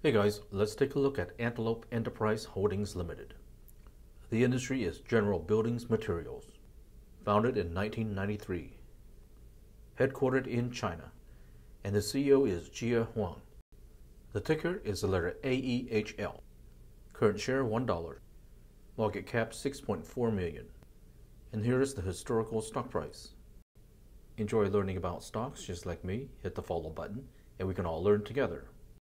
Hey guys, let's take a look at Antelope Enterprise Holdings Limited. The industry is general buildings materials. Founded in 1993. Headquartered in China. And the CEO is Jia Huang. The ticker is the letter AEHL. Current share $1. Market cap 6.4 million. And here is the historical stock price. Enjoy learning about stocks just like me? Hit the follow button and we can all learn together.